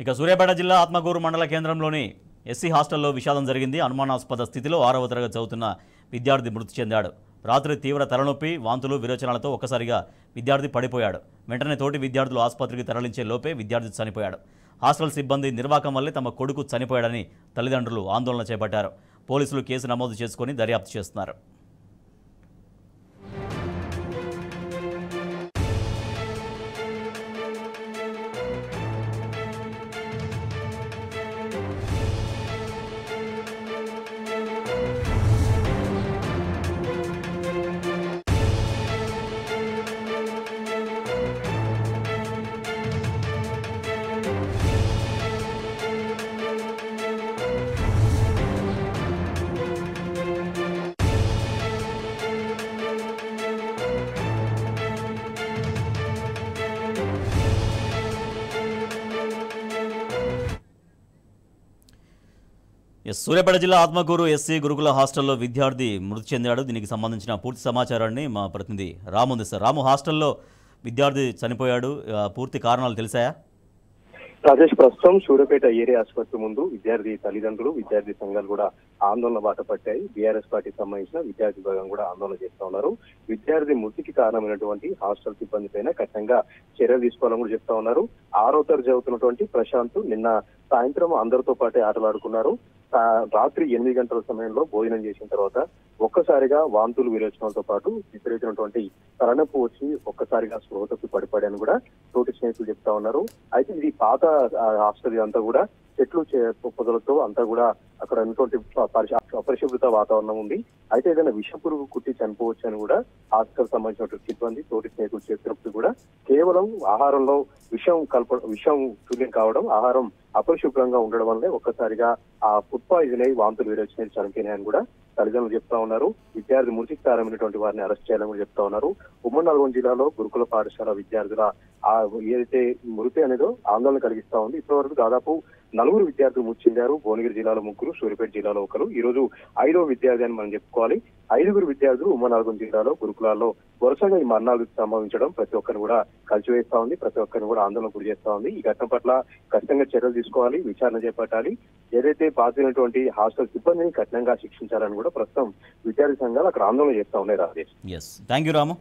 ఇక సూర్యాపేట జిల్లా ఆత్మగూరు మండల కేంద్రంలోని ఎస్సీ హాస్టల్లో విషాదం జరిగింది. అనుమానాస్పద స్థితిలో ఆరవ తరగతి చదువుతున్న విద్యార్థి మృతి చెందాడు. రాత్రి తీవ్ర తలనొప్పి వాంతులు విరోచనాలతో ఒక్కసారిగా విద్యార్థి పడిపోయాడు. వెంటనే తోటి విద్యార్థులు ఆసుపత్రికి తరలించే లోపే విద్యార్థి చనిపోయాడు. హాస్టల్ సిబ్బంది నిర్వాకం వల్లే తమ కొడుకు చనిపోయాడని తల్లిదండ్రులు ఆందోళన చేపట్టారు. పోలీసులు కేసు నమోదు చేసుకుని దర్యాప్తు చేస్తున్నారు. సూర్యాపేట జిల్లా ఆత్మకూరు ఎస్సీ గురుకుల హాస్టల్లో విద్యార్థి మృతి చెందాడు. దీనికి సంబంధించిన పూర్తి సమాచారాన్ని మా ప్రతినిధి రాము ఉంది సార్ రాము హాస్టల్లో విద్యార్థి చనిపోయాడు. పూర్తి కారణాలు తెలిసాయా? రాజేష్ ప్రస్తుతం సూర్యాపేట ఏరియా ఆసుపత్రి ముందు విద్యార్థి తల్లిదండ్రులు విద్యార్థి సంఘాలు కూడా ఆందోళన బాట పట్టాయి. బీఆర్ఎస్ పార్టీకి సంబంధించిన విద్యార్థి విభాగం కూడా ఆందోళన చేస్తా ఉన్నారు. విద్యార్థి మృతికి కారణమైనటువంటి హాస్టల్ సిబ్బంది పైన కఠినంగా చర్యలు తీసుకోవాలని కూడా చెప్తా ఉన్నారు. ఆరో తరగతి చదువుతున్నటువంటి ప్రశాంత్ నిన్న సాయంత్రం అందరితో పాటే ఆటలాడుకున్నారు. రాత్రి ఎనిమిది గంటల సమయంలో భోజనం చేసిన తర్వాత ఒక్కసారిగా వాంతులు విరోచనాలతో పాటు విపరీతమైనటువంటి తలనొప్పి వచ్చి ఒక్కసారిగా స్పృహ తప్పి కూడా తోటి స్నేహితులు చెప్తా ఉన్నారు. అయితే ఇది పాత హాస్టల్ అంతా కూడా చెట్లు చే- పొదలతో అంతా కూడా అక్కడ ఉన్నటువంటి అపరిశుభ్రత వాతావరణం ఉంది. అయితే ఏదైనా విష పురుగు కుట్టి చనిపోవచ్చు అని కూడా హాస్టల్ సంబంధించినటువంటి సిబ్బంది తోటి స్నేహితులు చెప్పినప్పుడు కూడా కేవలం ఆహారంలో విషం కల్ప విషం శూన్యం కావడం ఆహారం అపరిశుభ్రంగా ఉండడం వల్లే ఒక్కసారిగా ఆ ఫుడ్ పాయిజన్ అయి వాంతులు విరోచనాలు చనిపోయినాయని కూడా తల్లిదండ్రులు చెప్తా ఉన్నారు. విద్యార్థి మృతికి కారమైనటువంటి వారిని అరెస్ట్ చేయాలని కూడా చెప్తా ఉన్నారు. ఉమ్మడి నల్గొండ జిల్లాలో గురుకుల పాఠశాల విద్యార్థుల ఏదైతే మృతి అనేదో ఆందోళన కలిగిస్తా ఉంది. ఇప్పటివరకు దాదాపు నలుగురు విద్యార్థులు మృతి చెందారు. భువనగిరి జిల్లాలో ముగ్గురు సూర్యాపేట జిల్లాలో ఒకరు. ఈ రోజు ఐదో విద్యార్థి అని మనం చెప్పుకోవాలి. ఐదుగురు విద్యార్థులు ఉమ్మడి జిల్లాలో గురుకులాల్లో వరుసగా ఈ మరణాలు సంభవించడం ప్రతి ఒక్కరిని కూడా కలిసివేస్తా ఉంది. ప్రతి ఒక్కరిని కూడా ఆందోళన గురి చేస్తా ఉంది. ఈ ఘటన పట్ల ఖచ్చితంగా చర్యలు తీసుకోవాలి విచారణ చేపట్టాలి. ఏదైతే బాధితులైనటువంటి హాస్టల్ సిబ్బందిని కఠినంగా శిక్షించాలని కూడా ప్రస్తుతం విద్యార్థి సంఘాలు అక్కడ ఆందోళన చేస్తా ఉన్నాయి రాజేష్. Thank you Ramu